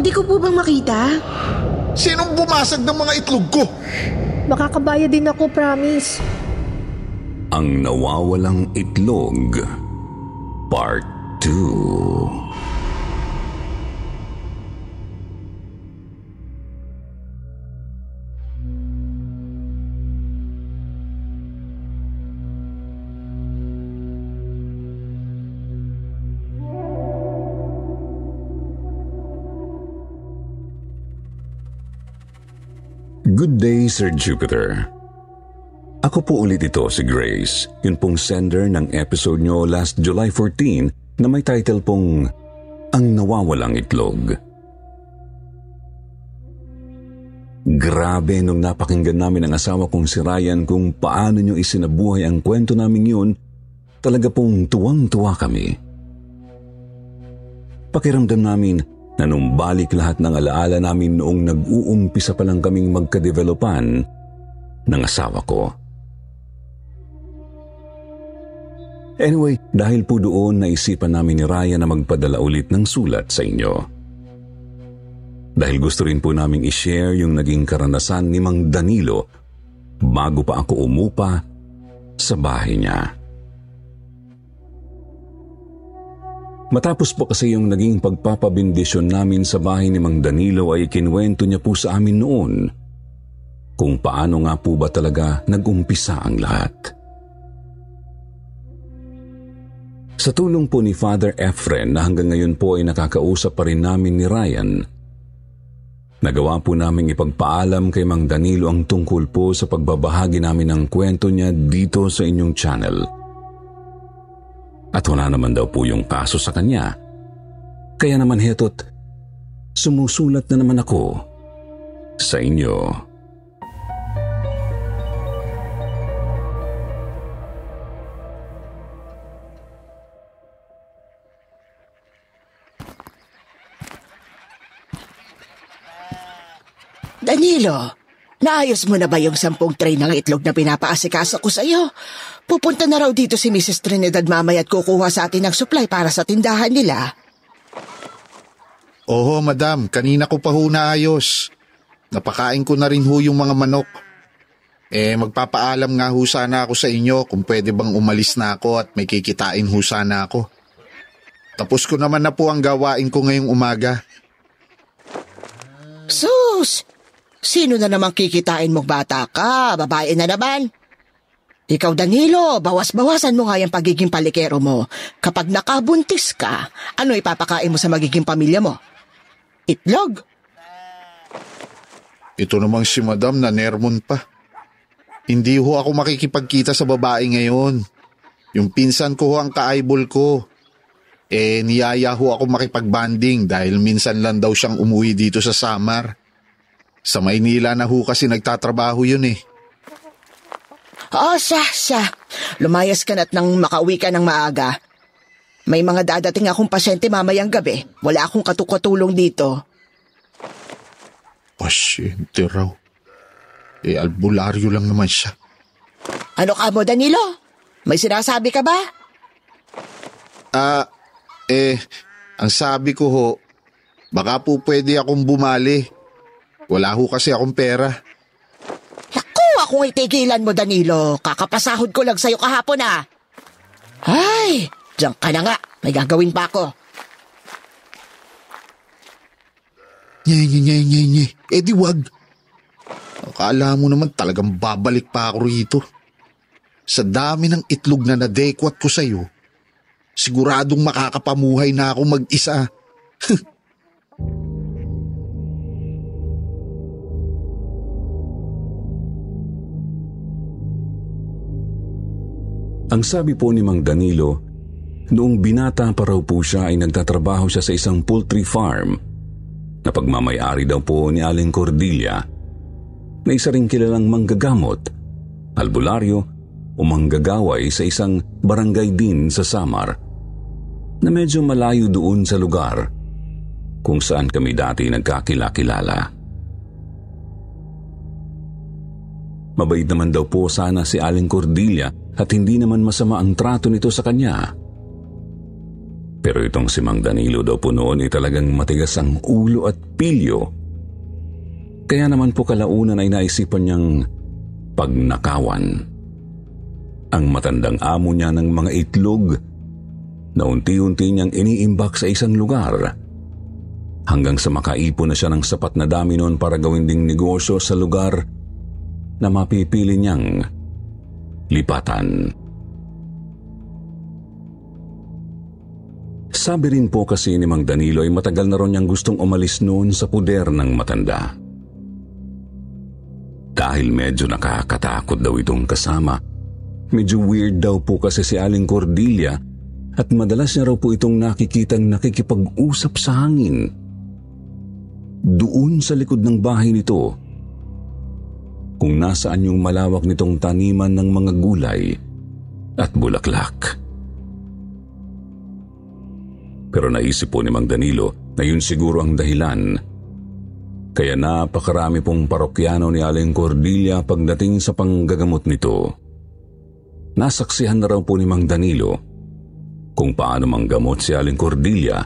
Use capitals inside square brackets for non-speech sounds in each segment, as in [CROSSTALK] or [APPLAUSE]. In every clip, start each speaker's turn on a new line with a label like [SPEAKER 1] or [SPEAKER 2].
[SPEAKER 1] pwede ko po bang makita?
[SPEAKER 2] Sinong bumasag ng mga itlog ko?
[SPEAKER 3] Makakabayad din ako, promise.
[SPEAKER 4] Ang nawawalang itlog, Part 2 Good day, Sir Jupiter. Ako po ulit ito si Grace, yun pong sender ng episode nyo last July 14 na may title pong Ang Nawawalang Itlog. Grabe nung napakinggan namin ang asawa kong si Ryan kung paano nyo isinabuhay ang kwento namin yun, talaga pong tuwang-tuwa kami. Pakiramdam namin na nung balik lahat ng alaala namin noong nag-uumpisa pa lang kaming magkadevelopan ng asawa ko. Anyway, dahil po doon naisipan namin ni Raya na magpadala ulit ng sulat sa inyo. Dahil gusto rin po naming i-share yung naging karanasan ni Mang Danilo bago pa ako umupa sa bahay niya. Matapos po kasi yung naging pagpapabindisyon namin sa bahay ni Mang Danilo ay kinuwento niya po sa amin noon kung paano nga po ba talaga nag-umpisa ang lahat. Sa tulong po ni Father Efren na hanggang ngayon po ay nakakausap pa rin namin ni Ryan, nagawa po namin ipagpaalam kay Mang Danilo ang tungkol po sa pagbabahagi namin ng kwento niya dito sa inyong channel – at wala naman daw po yung kaso sa kanya. Kaya naman heto't sumusulat na naman ako sa inyo.
[SPEAKER 5] Danilo, naayos mo na ba yung sampung tray ng itlog na pinapaasikaso ko sa iyo? Pupunta na raw dito si Mrs. Trinidad mamaya at kukuha sa atin ng supply para sa tindahan nila.
[SPEAKER 2] Oo, madam. Kanina ko pa ho naayos. Napakain ko na rin ho yung mga manok. Eh, magpapaalam nga ho sana ako sa inyo kung pwede bang umalis na ako at may kikitain ho sana ako. Tapos ko naman na po ang gawain ko ngayong umaga.
[SPEAKER 5] Sus! Sino na naman kikitain mong bata ka? Babae na naman. Ikaw, Danilo, bawas-bawasan mo nga yung pagiging palikero mo. Kapag nakabuntis ka, ano ipapakain mo sa magiging pamilya mo? Itlog?
[SPEAKER 2] Ito namang si madam na nermon pa. Hindi ho ako makikipagkita sa babae ngayon. Yung pinsan ko ho ang ka-eyeball ko. Eh, niyaya ho ako makipagbanding dahil minsan lang daw siyang umuwi dito sa Samar. Sa Maynila na ho kasi nagtatrabaho yun eh.
[SPEAKER 5] Oh, siya, siya. Lumayas ka na't nang makauwi ka ng maaga. May mga dadating akong pasyente mamayang gabi. Wala akong katukatulong dito.
[SPEAKER 2] Pasyente raw. Eh, albularyo lang naman siya.
[SPEAKER 5] Ano ka mo, Danilo? May sinasabi ka ba?
[SPEAKER 2] Ah, eh, ang sabi ko ho, baka po pwede akong bumali. Wala ho kasi akong pera
[SPEAKER 5] akong itigilan mo, Danilo. Kakapasahod ko lang sa'yo kahapon ah. Ay, diyan ka na nga. May gagawin pa ako.
[SPEAKER 2] Nye, nye, nye, nye, nye. Eh di wag. Akala mo naman talagang babalik pa ako rito. Sa dami ng itlog na nadekwat ko sa'yo, siguradong makakapamuhay na ako mag-isa. [LAUGHS]
[SPEAKER 4] Ang sabi po ni Mang Danilo, noong binata pa raw po siya ay nagtatrabaho siya sa isang poultry farm na pagmamayari daw po ni Aling Cordelia na isa ring kilalang manggagamot, albularyo o manggagaway sa isang barangay din sa Samar na medyo malayo doon sa lugar kung saan kami dati nagkakilakilala. Mabait naman daw po sana si Aling Cordelia at hindi naman masama ang trato nito sa kanya. Pero itong si Mang Danilo daw po noon ay talagang matigas ang ulo at pilyo. Kaya naman po kalaunan ay naisipan niyang pagnakawan. Ang matandang amo niya ng mga itlog na unti-unti niyang iniimbak sa isang lugar hanggang sa makaipon na siya ng sapat na dami noon para gawin ding negosyo sa lugar na mapipili niyang lipatan. Sabi rin po kasi ni Mang Danilo ay matagal na ron niyang gustong umalis noon sa puder ng matanda. Dahil medyo nakakatakot daw itong kasama. Medyo weird daw po kasi si Aling Cordelia at madalas niya raw po itong nakikitang nakikipag-usap sa hangin. Doon sa likod ng bahay nito, kung nasaan yung malawak nitong taniman ng mga gulay at bulaklak. Pero naisip po ni Mang Danilo na yun siguro ang dahilan. Kaya napakarami pong parokyano ni Aling Cordelia pagdating sa panggagamot nito. Nasaksihan na raw po ni Mang Danilo kung paano manggamot si Aling Cordelia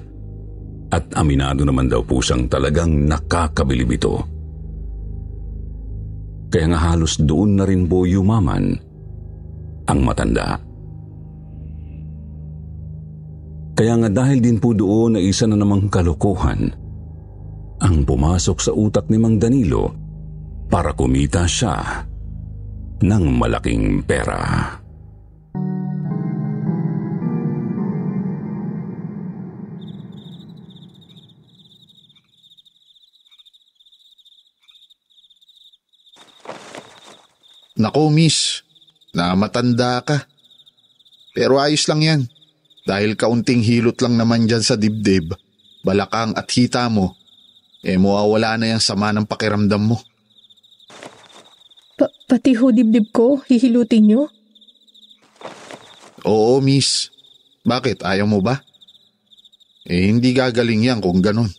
[SPEAKER 4] at aminado naman daw po siyang talagang nakakabilib ito. Kaya nga halos doon na rin po yumaman ang matanda. Kaya nga dahil din po doon na isa na namang kalokohan ang pumasok sa utak ni Mang Danilo para kumita siya ng malaking pera.
[SPEAKER 2] Nako miss, na matanda ka. Pero ayos lang yan. Dahil kaunting hilot lang naman dyan sa dibdib, balakang at hita mo, eh mawawala na yung sama ng pakiramdam mo.
[SPEAKER 3] Pa- pati ho dibdib ko, hihilutin nyo?
[SPEAKER 2] Oo miss, bakit ayaw mo ba? Eh hindi gagaling yan kung ganun.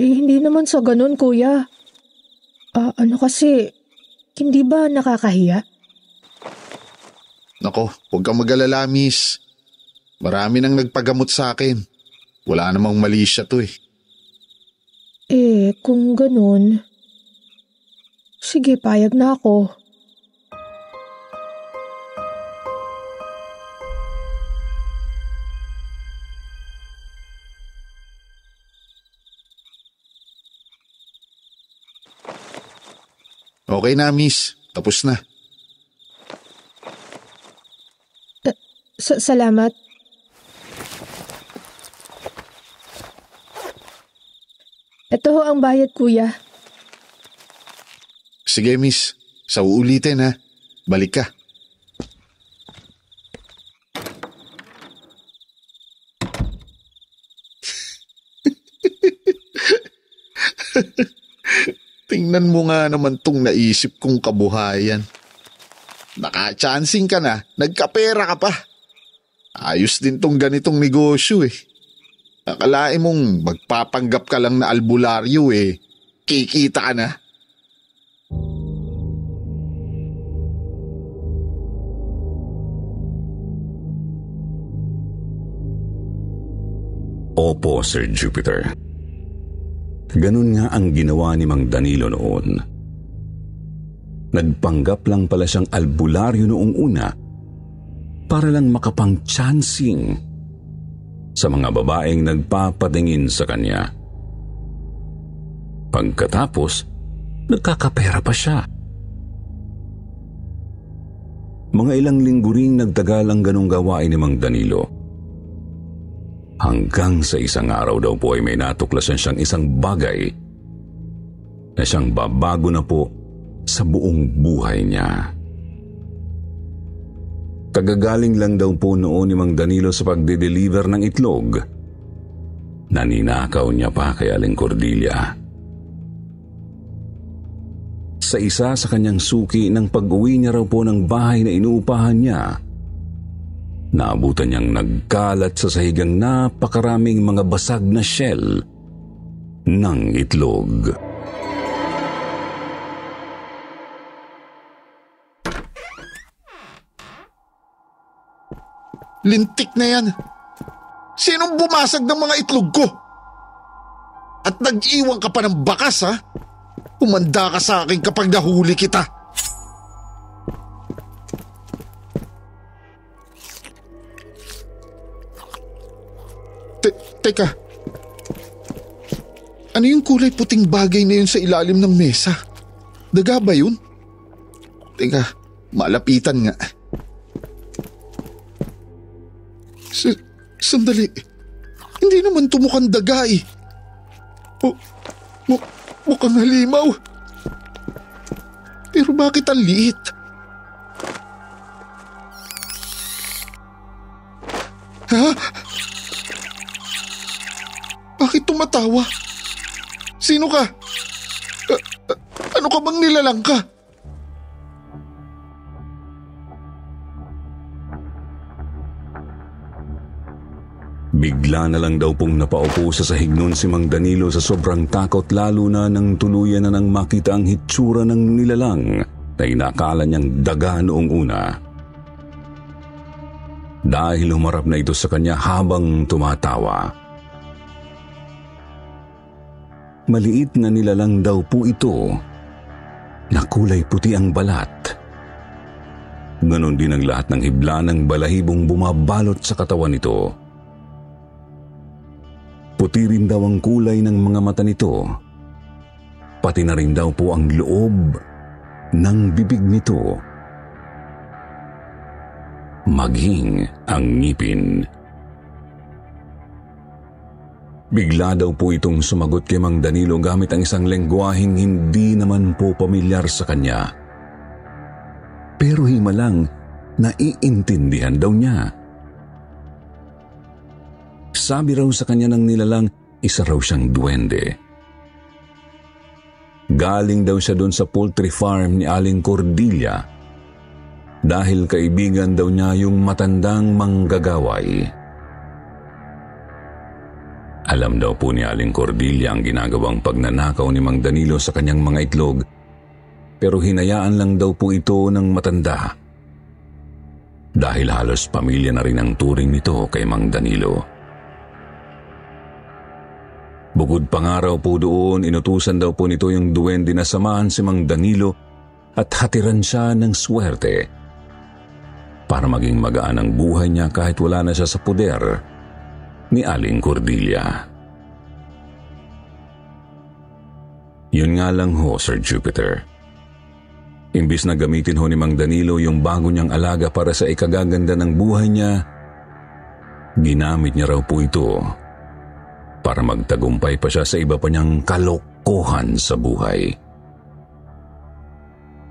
[SPEAKER 3] Eh, hindi naman sa ganun, kuya. Ah, ano kasi, hindi ba nakakahiya?
[SPEAKER 2] Nako, huwag kang mag-alala miss. Marami nang nagpagamot sa akin. Wala namang mali siya to eh.
[SPEAKER 3] Eh, kung ganun, sige, payag na ako.
[SPEAKER 2] Okay na miss, tapos na.
[SPEAKER 3] Sa- salamat. Ito ho ang bayad, kuya.
[SPEAKER 2] Sige miss, sa uulitin ha. Balik ka. [LAUGHS] Tingnan mo nga naman tong naisip kong kabuhayan. Naka-chancing ka na, nagkapera ka pa. Ayos din tong ganitong negosyo eh. Akalain mong magpapanggap ka lang na albularyo eh. Kikita ka na.
[SPEAKER 4] Opo, Sir Jupiter. Ganun nga ang ginawa ni Mang Danilo noon. Nagpanggap lang pala siyang albularyo noong una para lang makapang-chancing sa mga babaeng nagpapadingin sa kanya. Pagkatapos, nagkakapera pa siya. Mga ilang linggo ring nagtagal ang ganong gawain ni Mang Danilo. Hanggang sa isang araw daw po ay may natuklasan siyang isang bagay na siyang babago na po sa buong buhay niya. Kagagaling lang daw po noon ni Mang Danilo sa pagde-deliver ng itlog. Naninakaw niya pa kay Aling Cordelia. Sa isa sa kanyang suki ng pag-uwi niya raw po ng bahay na inuupahan niya, naabutan niyang nagkalat sa sahigang napakaraming mga basag na shell ng itlog.
[SPEAKER 2] Lintik na yan. Sinong bumasag ng mga itlog ko? At nag-iwan ka pa ng bakas ha? Umanda ka sa akin kapag nahuli kita. Teka. Ano yung kulay puting bagay na yun sa ilalim ng mesa? Daga ba yun? Teka, malapitan nga. S- sandali. Hindi naman to mukhang daga eh. Mu- mu- mukhang halimaw. Pero bakit ang liit? Ha? Bakit tumatawa? Sino ka? A- a- ano ka bang nilalang ka?
[SPEAKER 4] Bigla na lang daw pong napaupo sa sahig nun si Mang Danilo sa sobrang takot lalo na nang tuluyan na nang makita ang hitsura ng nilalang na inakala niyang daga noong una. Dahil humarap na ito sa kanya habang tumatawa. Maliit na nilalang daw po ito na kulay puti ang balat. Ganon din ang lahat ng hibla ng balahibong bumabalot sa katawan nito. Puti rin daw ang kulay ng mga mata nito. Pati na rin daw po ang loob ng bibig nito. Maging ang ngipin. Bigla daw po itong sumagot kay Mang Danilo gamit ang isang lengguaheng hindi naman po pamilyar sa kanya. Pero himalang naiintindihan daw niya. Sabi raw sa kanya ng nilalang, isa raw siyang duwende. Galing daw siya doon sa poultry farm ni Aling Cordelia dahil kaibigan daw niya yung matandang manggagaway. Alam daw po ni Aling Cordelia ang ginagawang pagnanakaw ni Mang Danilo sa kanyang mga itlog. Pero hinayaan lang daw po ito ng matanda. Dahil halos pamilya na rin ang turing nito kay Mang Danilo. Bukod pangaraw po doon, inutusan daw po nito yung duwende na samahan si Mang Danilo at hatiran siya ng swerte. Para maging magaan ang buhay niya kahit wala na siya sa puder ni Aling Cordelia. Yun nga lang ho, Sir Jupiter. Imbis na gamitin ho ni Mang Danilo yung bago niyang alaga para sa ikagaganda ng buhay niya, ginamit niya raw po ito para magtagumpay pa siya sa iba pa niyang kalokohan sa buhay.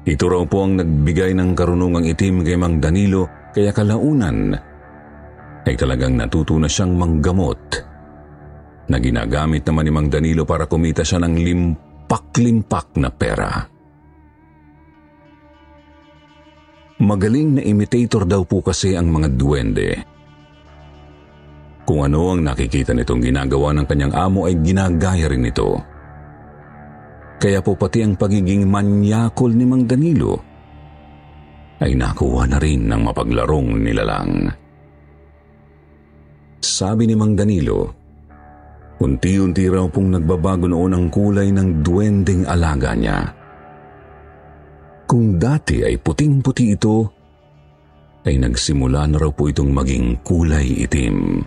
[SPEAKER 4] Ito raw po ang nagbigay ng karunungang itim kay Mang Danilo kaya kalaunan ay talagang natuto na siyang manggamot na ginagamit naman ni Mang Danilo para kumita siya ng limpak-limpak na pera. Magaling na imitator daw po kasi ang mga duwende. Kung ano ang nakikita nitong ginagawa ng kanyang amo ay ginagaya rin ito. Kaya po pati ang pagiging manyakol ni Mang Danilo ay nakuha na rin ng mapaglarong nilalang. Sabi ni Mang Danilo, unti-unti raw pong nagbabago noon ang kulay ng duwending alaga niya. Kung dati ay puting-puti ito, ay nagsimula na raw po itong maging kulay itim.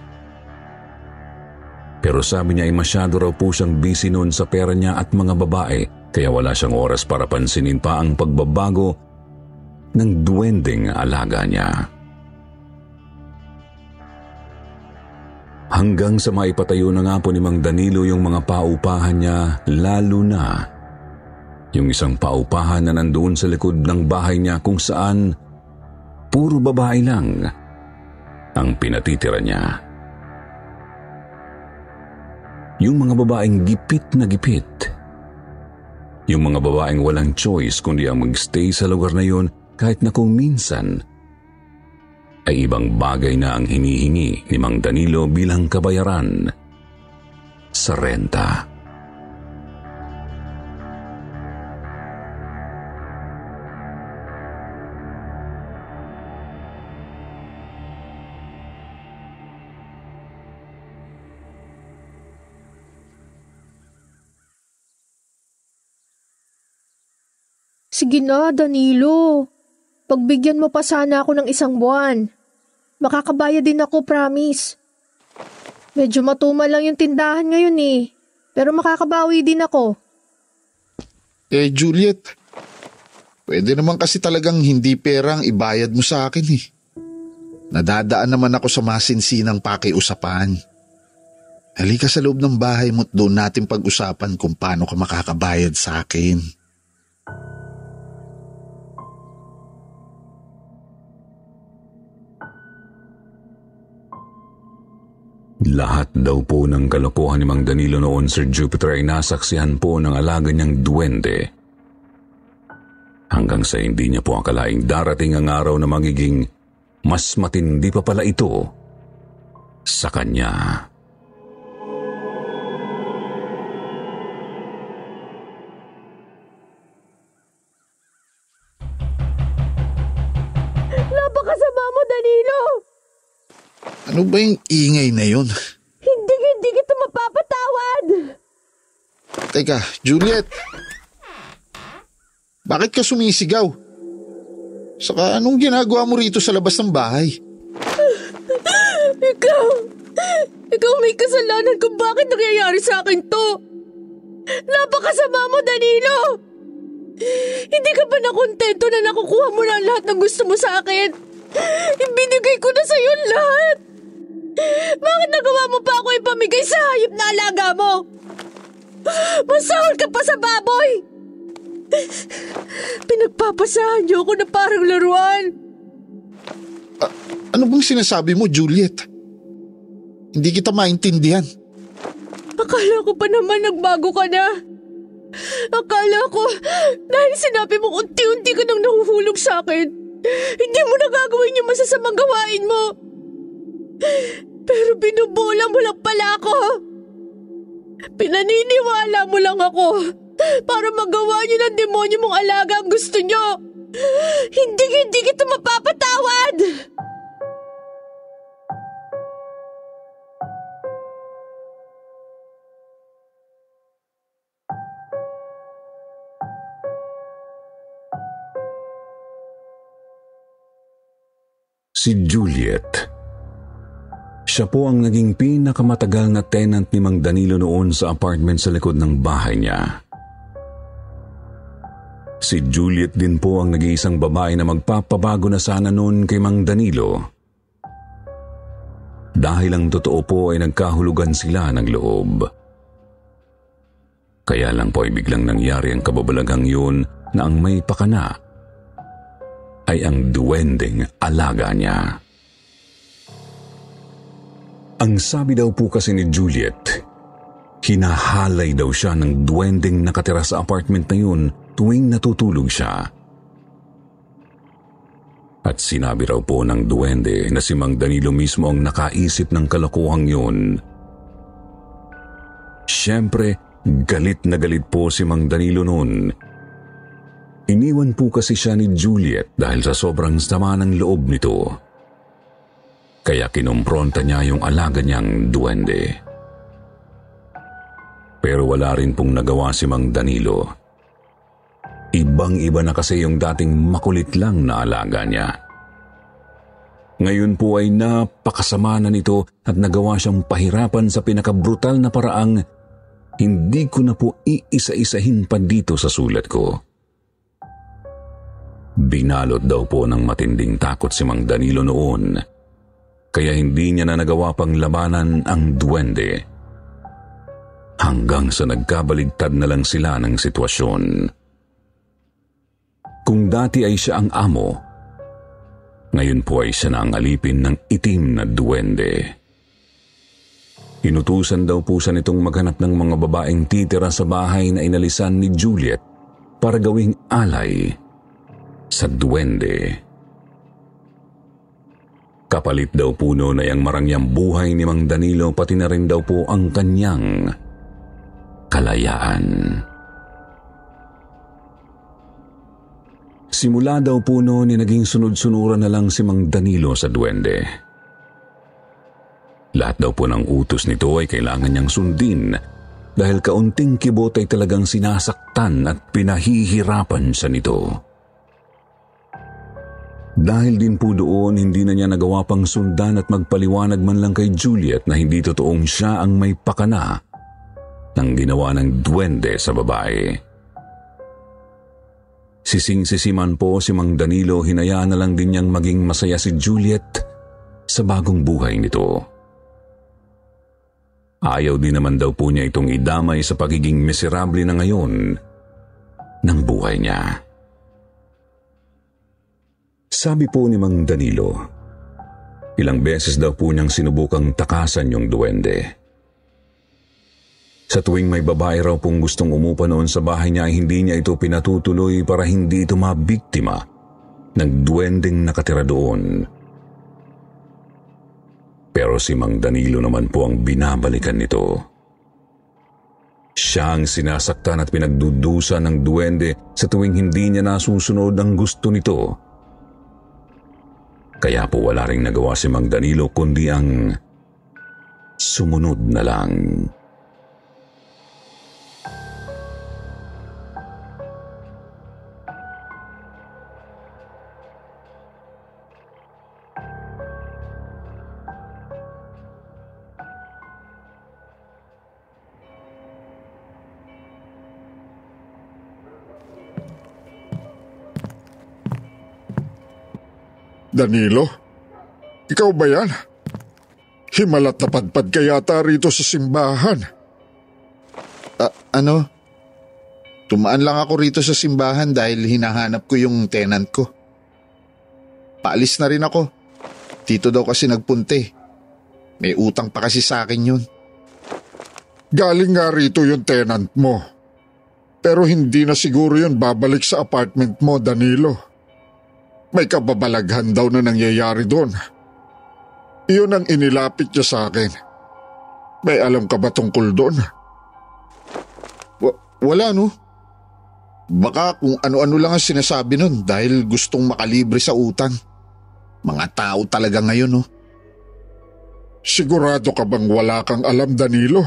[SPEAKER 4] Pero sabi niya ay masyado raw po siyang busy noon sa pera niya at mga babae kaya wala siyang oras para pansinin pa ang pagbabago ng duwending alaga niya. Hanggang sa maipatayo na nga po ni Mang Danilo yung mga paupahan niya lalo na yung isang paupahan na nandoon sa likod ng bahay niya kung saan puro babae lang ang pinatitira niya. Yung mga babaeng gipit na gipit. Yung mga babaeng walang choice kundi ang magstay sa lugar na yon kahit na kung minsan ay ibang bagay na ang hinihingi ni Mang Danilo bilang kabayaran sa renta.
[SPEAKER 3] Sige na, Danilo. Pagbigyan mo pa sana ako ng isang buwan. Makakabayad din ako, promise. Medyo matumal lang yung tindahan ngayon eh. Pero makakabawi din ako.
[SPEAKER 2] Eh, Juliet, pwede naman kasi talagang hindi perang ibayad mo sa akin eh. Nadadaan naman ako sa masinsinang pakiusapan. Halika sa loob ng bahay mo at doon natin pag-usapan kung paano ka makakabayad sa akin.
[SPEAKER 4] Lahat daw po ng kalokohan ni Mang Danilo noon, Sir Jupiter, ay nasaksihan po ng alaga niyang duwende. Hanggang sa hindi niya po akalaing darating ang araw na magiging mas matindi pa pala ito sa kanya.
[SPEAKER 3] Napakasama mo, Danilo!
[SPEAKER 2] Ano ba yung ingay na yun?
[SPEAKER 3] Hindi, hindi kita mapapatawad!
[SPEAKER 2] Teka, Juliet. Bakit ka sumisigaw? Saka anong ginagawa mo rito sa labas ng bahay?
[SPEAKER 3] Ikaw! Ikaw may kasalanan kung bakit nangyayari sa akin to! Napakasama mo, Danilo! Hindi ka ba nakontento na nakukuha mo na lahat ng gusto mo sa akin? Ibinigay ko na sa'yo lahat! Bakit nagawa mo pa ako ipamigay sa hayop na alaga mo? Masahol ka pa sa baboy! Pinagpapasahan niyo ako na parang laruan.
[SPEAKER 2] Ano bang sinasabi mo, Juliet? Hindi kita maintindihan.
[SPEAKER 3] Akala ko pa naman nagbago ka na. Akala ko, dahil sinabi mo unti-unti ka nang nahuhulog sa akin, hindi mo nagagawin yung masasamang gawain mo. Pero binubola mo lang pala ako. Pinaniniwala mo lang ako para magawa niyo ng demonyo mong alaga ang gusto niyo. Hindi, hindi kita mapapatawad!
[SPEAKER 4] Si Juliet. Siya po ang naging pinakamatagal na tenant ni Mang Danilo noon sa apartment sa likod ng bahay niya. Si Juliet din po ang nag-iisang babae na magpapabago na sana noon kay Mang Danilo. Dahil ang totoo po ay nagkahulugan sila ng loob. Kaya lang po ay biglang nangyari ang kababalaghang yun na ang may pakana ay ang duwending alaga niya. Ang sabi daw po kasi ni Juliet, hinahalay daw siya ng duwending nakatira sa apartment na yun tuwing natutulog siya. At sinabi raw po ng duwende na si Mang Danilo mismo ang nakaisip ng kalokohang yun. Siyempre, galit na galit po si Mang Danilo noon. Iniwan po kasi siya ni Juliet dahil sa sobrang sama ng loob nito. Kaya kinumpronta niya yung alaga niyang duwende. Pero wala rin pong nagawa si Mang Danilo. Ibang-iba na kasi yung dating makulit lang na alaga niya. Ngayon po ay napakasama na nito at nagawa siyang pahirapan sa pinakabrutal na paraang hindi ko na po iisa-isahin pa dito sa sulat ko. Binalot daw po ng matinding takot si Mang Danilo noon, kaya hindi niya na nagawa pang labanan ang duwende. Hanggang sa nagkabaligtad na lang sila ng sitwasyon. Kung dati ay siya ang amo, ngayon po ay siya na ang alipin ng itim na duwende. Inutusan daw po siya nitong maghanap ng mga babaeng titira sa bahay na inalisan ni Juliet para gawing alay sa duwende. Kapalit daw po noon ay ang marangyang buhay ni Mang Danilo pati na rin daw po ang kanyang kalayaan. Simula daw po noon ni naging sunod-sunuran na lang si Mang Danilo sa duwende. Lahat daw po ng utos nito ay kailangan niyang sundin dahil kaunting kibot ay talagang sinasaktan at pinahihirapan siya nito. Dahil din po doon, hindi na niya nagawa pang sundan at magpaliwanag man lang kay Juliet na hindi totoong siya ang may pakana ng ginawa ng duwende sa babae. Sising-sisiman po si Mang Danilo, hinayaan na lang din niyang maging masaya si Juliet sa bagong buhay nito. Ayaw din naman daw po niya itong idamay sa pagiging miserable na ngayon ng buhay niya. Sabi po ni Mang Danilo, ilang beses daw po niyang sinubukang takasan yung duwende. Sa tuwing may babae raw pong gustong umupa noon sa bahay niya ay hindi niya ito pinatutuloy para hindi ito mabiktima ng duwendeng nakatira doon. Pero si Mang Danilo naman po ang binabalikan nito. Siya ang sinasaktan at pinagdudusa ng duwende sa tuwing hindi niya nasusunod ang gusto nito. Kaya po wala ring nagawa si Mang Danilo kundi ang sumunod na lang.
[SPEAKER 1] Danilo? Ikaw ba yan? Himalat na padpad ka yata rito sa simbahan.
[SPEAKER 2] Ah, ano? Tumaan lang ako rito sa simbahan dahil hinahanap ko yung tenant ko. Paalis na rin ako. Tito daw kasi nagpunte. May utang pa kasi sa akin yun.
[SPEAKER 1] Galing nga rito yung tenant mo. Pero hindi na siguro yun babalik sa apartment mo, Danilo. May kababalaghan daw na nangyayari doon. Iyon ang inilapit niya sa akin. May alam ka ba tungkol doon?
[SPEAKER 2] Wa- wala no. Baka kung ano-ano lang ang sinasabi nun dahil gustong makalibre sa utang. Mga tao talaga ngayon no.
[SPEAKER 1] Sigurado ka bang wala kang alam, Danilo?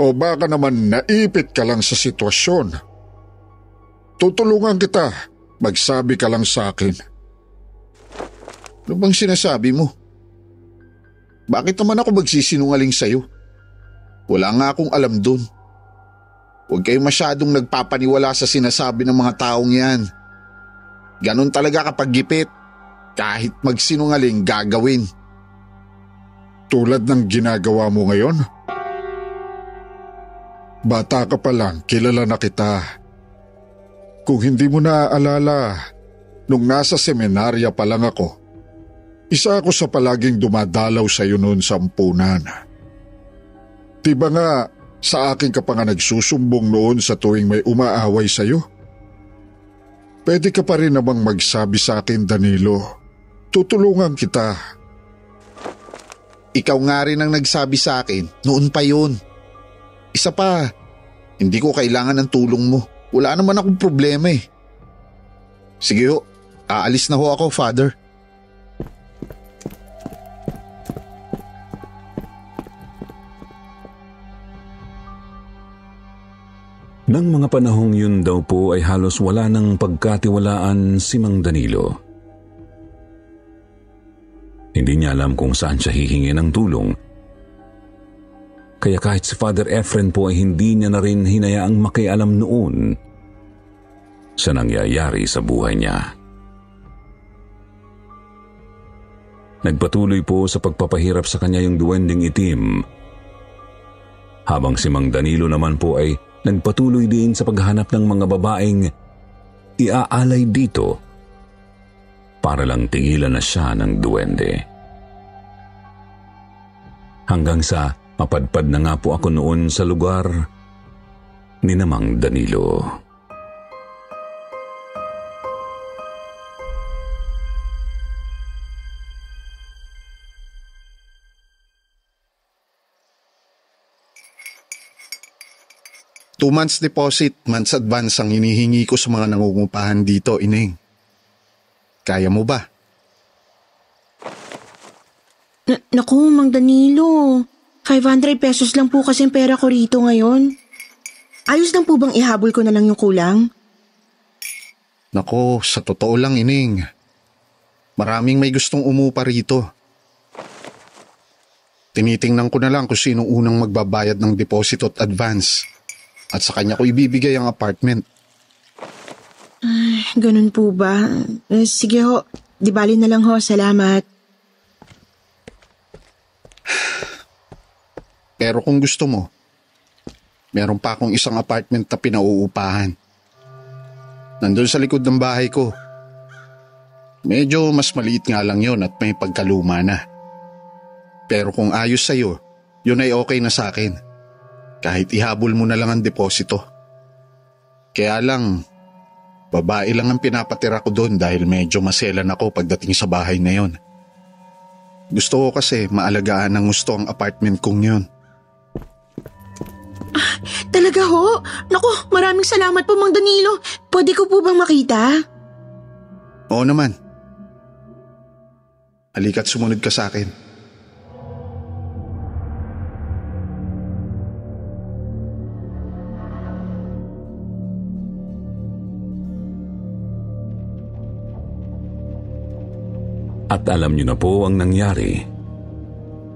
[SPEAKER 1] O baka naman naipit ka lang sa sitwasyon? Tutulungan kita. Magsabi ka lang sa akin.
[SPEAKER 2] Ano bang sinasabi mo? Bakit naman ako magsisinungaling sa'yo? Wala nga akong alam dun. Huwag kayo masyadong nagpapaniwala sa sinasabi ng mga taong yan. Ganon talaga kapag gipit. Kahit magsinungaling, gagawin.
[SPEAKER 1] Tulad ng ginagawa mo ngayon? Bata ka pa lang, kilala na kita. Kung hindi mo naaalala, nung nasa seminarya pa lang ako, isa ako sa palaging dumadalaw sa iyo noon sa ampunan. Diba nga, sa akin ka pa nga nagsusumbong noon sa tuwing may umaaway sa iyo? Pwede ka pa rin namang magsabi sa akin, Danilo. Tutulungan kita.
[SPEAKER 2] Ikaw nga rin ang nagsabi sa akin, noon pa yun. Isa pa, hindi ko kailangan ng tulong mo. Wala naman akong problema eh. Sige ho, aalis na ho ako, Father.
[SPEAKER 4] Nang mga panahong yun daw po ay halos wala nang pagkatiwalaan si Mang Danilo. Hindi niya alam kung saan siya hihingi ng tulong. Kaya kahit si Father Efren po ay hindi niya na rin hinayaang makialam noon sa nangyayari sa buhay niya. Nagpatuloy po sa pagpapahirap sa kanya yung duwending itim. Habang si Mang Danilo naman po ay nagpatuloy din sa paghanap ng mga babaeng iaalay dito para lang tingilan na siya ng duwende. Hanggang sa mapadpad na nga po ako noon sa lugar ni Namang Danilo.
[SPEAKER 2] Two months deposit, months advance ang hinihingi ko sa mga nangungupahan dito, Ineng. Kaya mo ba?
[SPEAKER 3] Na- naku, Mang Danilo.
[SPEAKER 6] 500 pesos lang po kasi pera ko rito ngayon. Ayos lang po bang ihabol ko na lang yung kulang?
[SPEAKER 2] Nako, sa totoo lang ining. Maraming may gustong umupa rito. Tinitingnan ko na lang kung sino unang magbabayad ng deposit at advance. At sa kanya ko ibibigay ang apartment.
[SPEAKER 6] Ganun po ba? Eh, sige ho, di bali na lang ho, salamat.
[SPEAKER 2] Pero kung gusto mo, meron pa akong isang apartment na pinauupahan. Nandun sa likod ng bahay ko. Medyo mas maliit nga lang yon at may pagkaluma na. Pero kung ayos sa'yo, yun ay okay na sa akin. Kahit ihabol mo na lang ang deposito. Kaya lang, babae lang ang pinapatira ko doon dahil medyo maselan ako pagdating sa bahay na yon. Gusto ko kasi maalagaan ng gusto ang apartment kong yun. [LAUGHS]
[SPEAKER 6] Talaga ho? Naku, maraming salamat po Mang Danilo. Pwede ko po bang makita?
[SPEAKER 2] Oo naman. Halika't sumunod ka sa akin.
[SPEAKER 4] At alam niyo na po ang nangyari.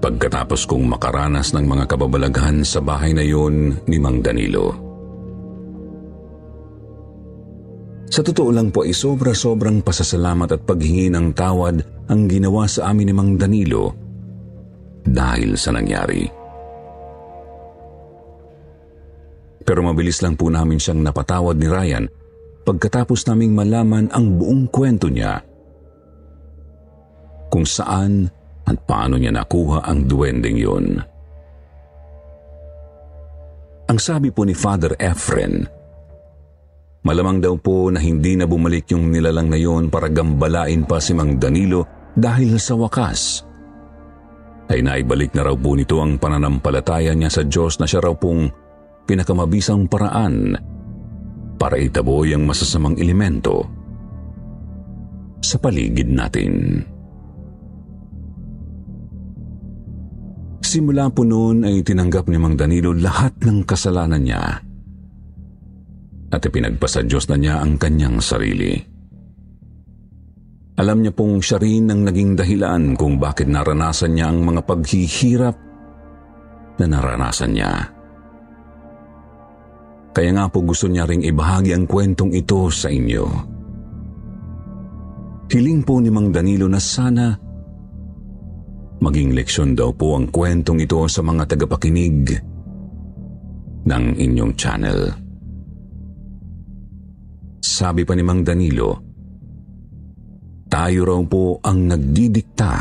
[SPEAKER 4] Pagkatapos kong makaranas ng mga kababalaghan sa bahay na yun ni Mang Danilo. Sa totoo lang po ay sobra-sobrang pasasalamat at paghingi ng tawad ang ginawa sa amin ni Mang Danilo dahil sa nangyari. Pero mabilis lang po namin siyang napatawad ni Ryan pagkatapos naming malaman ang buong kwento niya kung saan at paano niya nakuha ang duwending yun. Ang sabi po ni Father Efren, malamang daw po na hindi na bumalik yung nilalang na yun para gambalain pa si Mang Danilo dahil sa wakas ay naibalik na raw po nito ang pananampalataya niya sa Diyos na siya raw pong pinakamabisang paraan para itaboy ang masasamang elemento sa paligid natin. Simula po noon ay tinanggap ni Mang Danilo lahat ng kasalanan niya at ipinagpasa Diyos na niya ang kanyang sarili. Alam niya pong siya rin ang naging dahilan kung bakit naranasan niya ang mga paghihirap na naranasan niya. Kaya nga po gusto niya ring ibahagi ang kwentong ito sa inyo. Hiling po ni Mang Danilo na sana maging leksyon daw po ang kwentong ito sa mga tagapakinig ng inyong channel. Sabi pa ni Mang Danilo, tayo raw po ang nagdidikta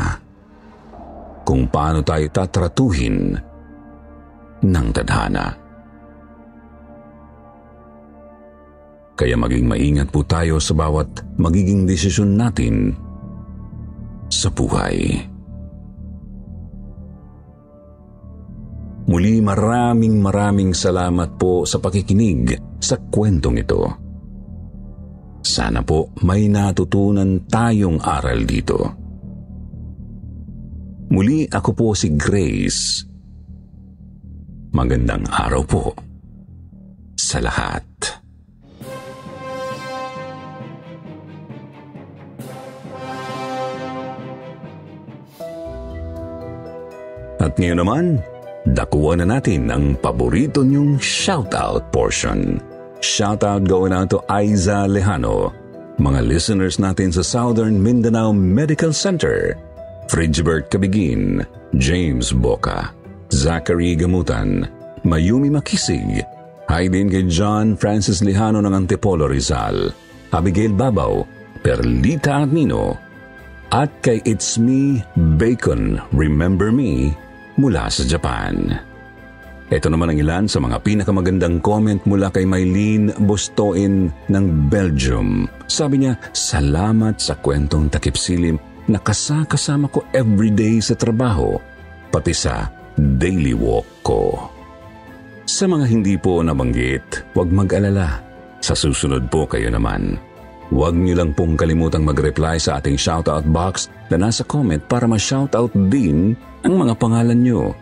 [SPEAKER 4] kung paano tayo tatratuhin ng tadhana. Kaya maging maingat po tayo sa bawat magiging desisyon natin sa buhay. Muli maraming maraming salamat po sa pakikinig sa kwentong ito. Sana po may natutunan tayong aral dito. Muli ako po si Grace. Magandang araw po sa lahat. At ngayon naman, Dakuha na natin ang paborito niyong shoutout portion. Shoutout going out to Aiza Lejano, mga listeners natin sa Southern Mindanao Medical Center, Fridgebert Cabigin, James Boca, Zachary Gamutan, Mayumi Makisig, Hi din kay John Francis Lejano ng Antipolo Rizal, Abigail Babaw, Perlita Admino, at kay It's Me Bacon Remember Me mula sa Japan. Ito naman ang ilan sa mga pinakamagandang comment mula kay Mylene Bostoin ng Belgium. Sabi niya, salamat sa kwentong takipsilim na kasakasama ko everyday sa trabaho, pati sa daily walk ko. Sa mga hindi po nabanggit, huwag mag-alala. Sa susunod po kayo naman. Huwag niyo lang pong kalimutang mag-reply sa ating shoutout box na nasa comment para ma-shoutout din ang mga pangalan nyo.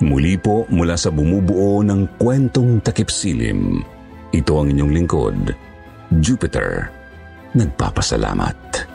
[SPEAKER 4] Muli po mula sa bumubuo ng kwentong takip silim. Ito ang inyong lingkod, Jupiter. Nagpapasalamat.